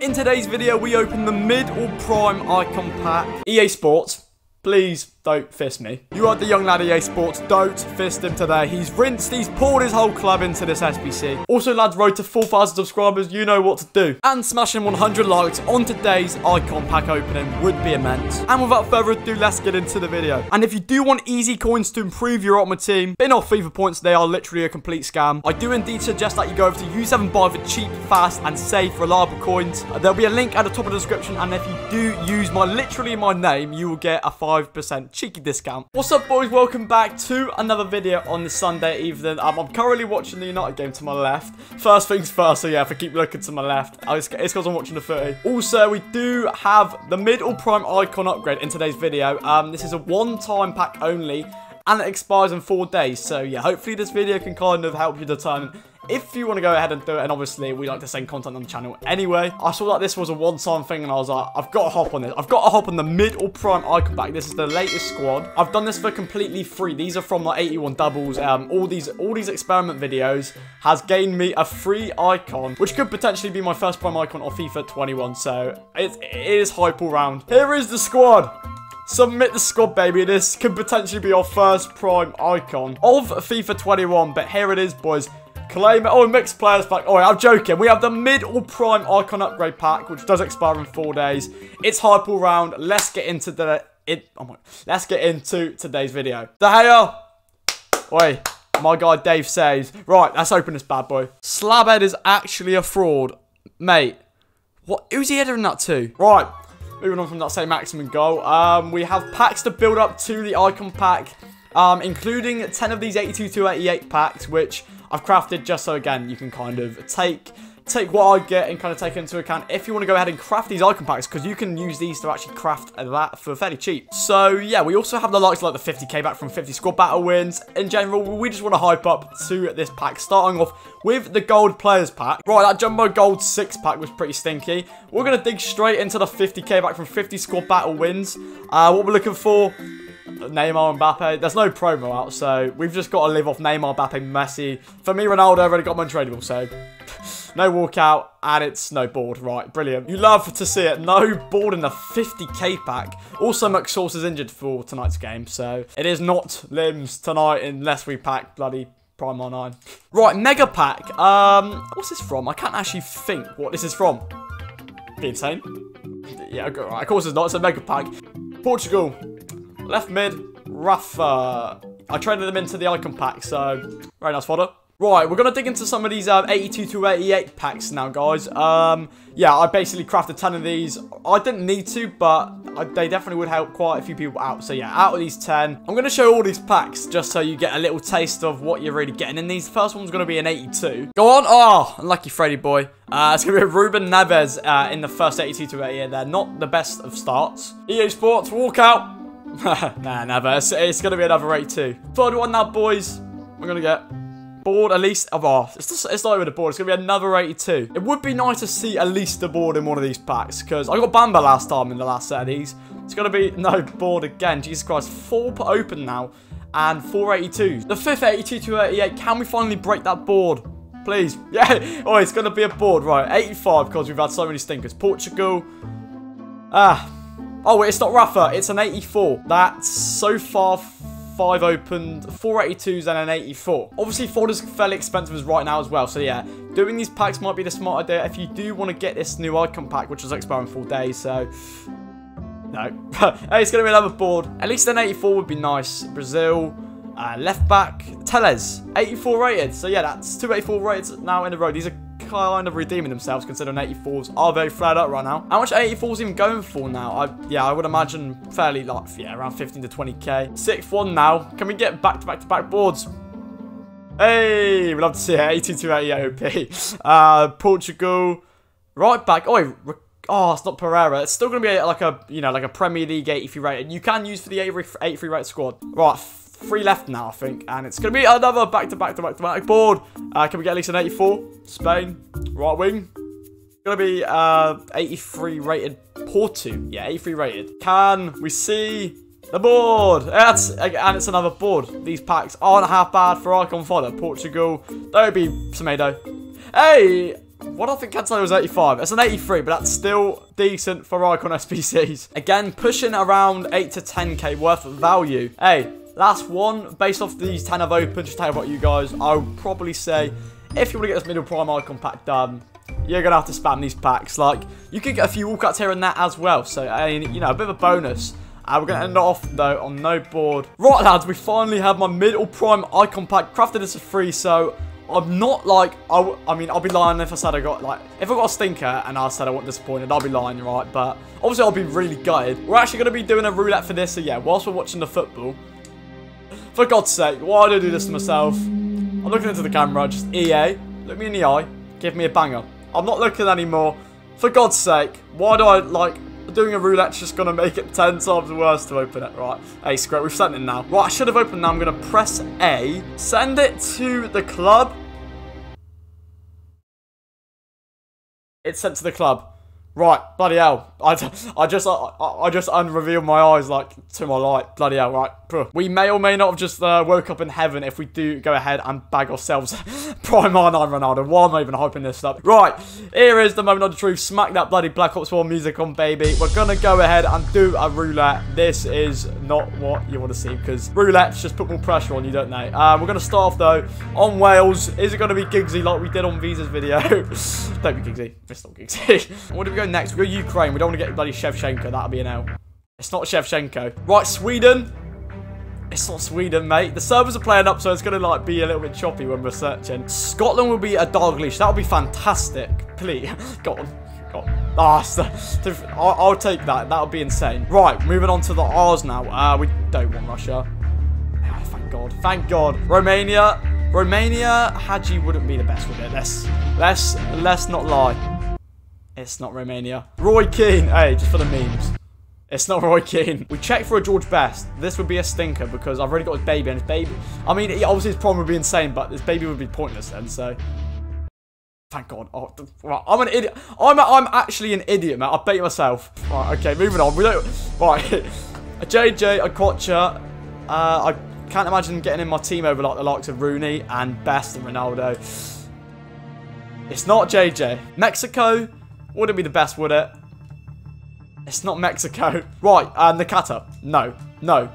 In today's video, we open the mid or prime icon pack. EA Sports, please don't fist me. You are the young lad EA Sports. Don't fist him today. He's rinsed, he's poured his whole club into this SBC. Also, lads, road to 4,000 subscribers. You know what to do. And smashing 100 likes on today's icon pack opening would be immense. And without further ado, let's get into the video. And if you do want easy coins to improve your Ultimate team, bin off FIFA points, they are literally a complete scam. I do indeed suggest that you go over to U7 Buy for cheap, fast, and safe, reliable coins. There'll be a link at the top of the description. And if you do use my literally my name, you will get a 5% cheeky discount. What's up, boys? Welcome back to another video on this Sunday evening. Um, I'm currently watching the United game to my left. First things first, so yeah, if I keep looking to my left, it's because I'm watching the footy. Also, we do have the mid or prime icon upgrade in today's video. Um, this is a one-time pack only and it expires in four days. So yeah, hopefully this video can kind of help you determine if you want to go ahead and do it, and obviously we like to send content on the channel anyway. I saw that this was a one-time thing, and I was like, I've got to hop on this. I've got to hop on the mid or prime icon pack. This is the latest squad. I've done this for completely free. These are from like 81 doubles. Um, all these all these experiment videos has gained me a free icon, which could potentially be my first prime icon of FIFA 21. So it, it is hype all round. Here is the squad. Submit the squad, baby. This could potentially be our first prime icon of FIFA 21. But here it is, boys. Claim it. Oh, mixed players pack. Oh, I'm joking. We have the mid or prime icon upgrade pack, which does expire in four days. It's hype all round. Let's get into the... It, oh my, let's get into today's video. De Gea. Oi. My guy Dave says. Right, let's open this bad boy. Slabhead is actually a fraud. Mate. What? Who's he heading that to? Right. Moving on from that same maximum goal. Um, we have packs to build up to the icon pack. Um, including 10 of these 82 to 88 packs, which I've crafted just so, again, you can kind of take take what I get and kind of take into account if you want to go ahead and craft these icon packs because you can use these to actually craft that for fairly cheap. So yeah, we also have the likes like the 50k back from 50 squad battle wins. In general, we just want to hype up to this pack, starting off with the gold players pack. Right, that jumbo gold six pack was pretty stinky. We're going to dig straight into the 50k back from 50 squad battle wins. Uh, what we're looking for Neymar and Mbappe. There's no promo out, so we've just got to live off Neymar, Mbappe, Messi. For me, Ronaldo already got my untradeable, so no walkout, and it's no board. Right, brilliant. You love to see it. No board in the 50k pack. Also, McSauce is injured for tonight's game, so it is not limbs tonight unless we pack bloody Prime R9. Right, Mega Pack. Um, what's this from? I can't actually think what this is from. Be insane. Yeah, right, of course it's not. It's a Mega Pack. Portugal. Left mid, Rafa. I traded them into the icon pack, so very nice fodder. Right, we're going to dig into some of these uh, 82 to 88 packs now, guys. Um, yeah, I basically crafted 10 of these. I didn't need to, but I, they definitely would help quite a few people out. So yeah, out of these 10, I'm going to show all these packs just so you get a little taste of what you're really getting in these. First one's going to be an 82. Go on. Oh, unlucky Freddy boy. Uh, it's going to be Ruben Neves uh, in the first 82 to 88. They're not the best of starts. EA Sports, walk out. nah, never. It's, it's going to be another 82. Third one now, boys. We're going to get board at least. Oh, it's, just, it's not even a board. It's to be another 82. It would be nice to see at least a board in one of these packs because I got Bamba last time in the last set of these. It's to be no board again. Jesus Christ. Four open now and 482s. The fifth 82 to 88. Can we finally break that board? Please. Yeah. Oh, it's to be a board. Right. 85 because we've had so many stinkers. Portugal. Ah. Oh, it's not Rafa. It's an 84. That's so far five opened, 482s and an 84. Obviously, Ford is fairly expensive as right now as well. So yeah, doing these packs might be the smart idea if you do want to get this new icon pack, which is expiring four days. So no, hey, it's to be another board. At least an 84 would be nice. Brazil. Uh, left back, Telles, 84 rated. So yeah, that's two 84 rated now in a row. These are kind of redeeming themselves considering 84s are very flat up right now. How much 84s even going for now? I Yeah, I would imagine fairly like, yeah, around 15 to 20k. Sixth one now. Can we get back to back to back boards? Hey, we'd love to see it. 82 to 88 OP. Uh, Portugal. Right back. Oh, oh, it's not Pereira. It's still going to be like a, you know, like a Premier League 83 rated. You can use for the 83 rated squad. Right, three left now, I think. And it's going to be another back-to-back-to-back-to-back board. Uh, can we get at least an 84? Spain, right wing. Going to be uh, 83 rated Porto. Yeah, 83 rated. Can we see the board? That's And it's another board. These packs aren't half bad for Icon Fodder. Portugal. That would be Semedo. Hey, What I think Cancelo was 85. It's an 83, but that's still decent for Icon SBCs. Again, pushing around 8 to 10k worth of value. Hey, last one, based off these 10 I've opened, just tell about you guys, I would probably say, if you want to get this middle prime icon pack done, you're going to have to spam these packs. Like, you could get a few walkouts here and that as well. So, I mean, you know, a bit of a bonus. Uh, we're going to end off, though, on no board. Right, lads, we finally have my middle prime icon pack. Crafted as a free, so I'm not like, I, I mean, I'll be lying if I said I got, like, if I got a stinker and I said I wasn't disappointed, I'll be lying, right? But obviously I'll be really gutted. We're actually going to be doing a roulette for this, so yeah, whilst we're watching the football. For God's sake, why do I do this to myself? I'm looking into the camera, just EA, look me in the eye, give me a banger. I'm not looking anymore. For God's sake, why do I, like, doing a roulette's just going to make it 10 times worse to open it. Right. Hey, screw it. We've sent it now. Right, I should have opened now. I'm going to press A. Send it to the club. It's sent to the club. Right, bloody hell. I, I just I, I just unrevealed my eyes, like, to my light. Bloody hell, right. We may or may not have just uh, woke up in heaven if we do go ahead and bag ourselves Prime R9 Ronaldo. Why am I even hyping this up? Right, here is the moment of the truth. Smack that bloody Black Ops 4 music on, baby. We're going to go ahead and do a roulette. This is not what you want to see because roulettes just put more pressure on you, don't they? Uh, we're going to start off, though, on Wales. Is it going to be Giggsy like we did on Visa's video? don't be Giggsy. It's not Giggsy. what do we go next? We go Ukraine. We don't want to get bloody Shevchenko. That'll be an L. It's not Shevchenko. Right, Sweden. It's not Sweden, mate. The servers are playing up, so it's going to like be a little bit choppy when we're searching. Scotland will be a Dalglish. That'll be fantastic. Please. Go on. Go on. Oh, I'll, I'll take that. That would be insane. Right, moving on to the R's now. Uh, we don't want Russia. Oh, thank God. Thank God. Romania. Romania, Hagi wouldn't be the best with it. Let's, let's, let's not lie. It's not Romania. Roy Keane. Hey, just for the memes. It's not Roy Keane. We checked for a George Best. This would be a stinker because I've already got his baby and his baby. I mean, obviously his problem would be insane, but his baby would be pointless then, so. Thank God. Oh, right, I'm an idiot. I'm, a, I'm actually an idiot, man. I bet myself. Right, okay, moving on. We don't. Right. a JJ, Okocha. Uh, I can't imagine getting in my team over like the likes of Rooney and Best and Ronaldo. It's not JJ. Mexico wouldn't be the best, would it? It's not Mexico. Right, uh, Nakata. No, no.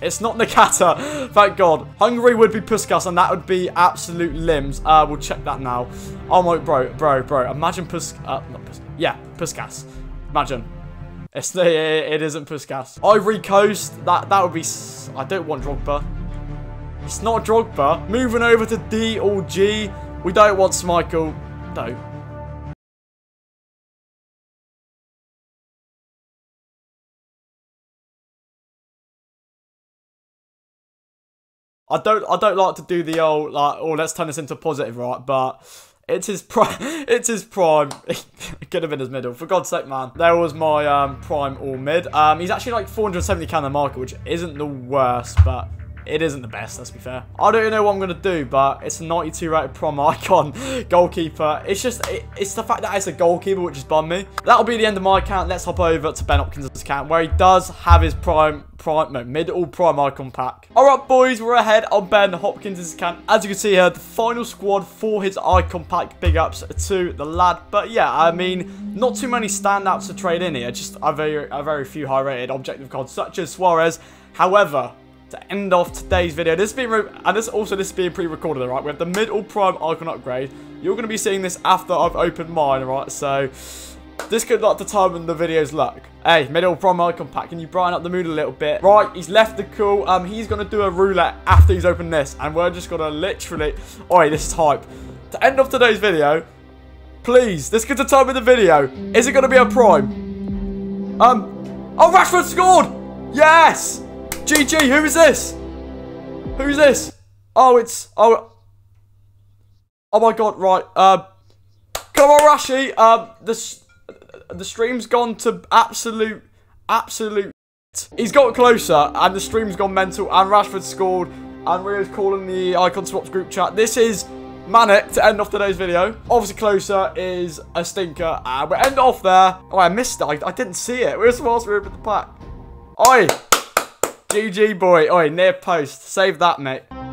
It's not Nakata. Thank God. Hungary would be Puskas, and that would be absolute limbs. Uh, we'll check that now. Oh my, bro, bro, bro. Imagine Pus... Uh, not Pus... Yeah, Puskas. Imagine. It's the, it isn't Puskas. Ivory Coast. That that would be... I don't want Drogba. It's not Drogba. Moving over to D or G. We don't want Schmeichel. No. I don't I don't like to do the old like oh let's turn this into positive right? But it's his prime it's his prime. It could have been his middle. For god's sake man. There was my um prime or mid. Um he's actually like 470 can the market which isn't the worst but it isn't the best, let's be fair. I don't know what I'm going to do, but it's a 92 rated prom icon goalkeeper. It's just, it, it's the fact that it's a goalkeeper, which has bummed me. That'll be the end of my account. Let's hop over to Ben Hopkins' account, where he does have his prime, prime, no, middle prime icon pack. All right, boys, we're ahead on Ben Hopkins' account. As you can see here, the final squad for his icon pack. Big ups to the lad. But yeah, I mean, not too many standouts to trade in here. Just a very, a very few high-rated objective cards, such as Suarez. However, to end off today's video. This being, and this also this being pre-recorded, right? We have the middle prime icon upgrade. You're going to be seeing this after I've opened mine, right? So this could like determine the video's luck. Hey, middle prime icon pack, can you brighten up the mood a little bit? Right, he's left the cool. Um, he's going to do a roulette after he's opened this, and we're just going to literally. Oi, this is hype. To end off today's video, please, this could determine the video. Is it going to be a prime? Um, oh, Rashford scored! Yes! GG, who is this? Who's this? Oh, it's... Oh, oh my god, right. Um, come on, Rashi. Um, the, the stream's gone to absolute, absolute... He's got Klose, and the stream's gone mental, and Rashford scored, and Rio's calling the Icon Swaps group chat. This is manic to end off today's video. Obviously, Klose is a stinker, and we end off there. Oh, I missed it. I, I didn't see it. Where's the whilst we opened the pack? Oi! GG, boy. Oi, near post. Save that, mate.